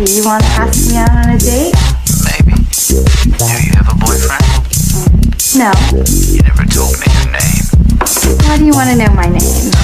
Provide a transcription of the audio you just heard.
Do You want to ask me out on a date? Maybe. Do you have a boyfriend? No. You never told me your name. Why do you want to know my name?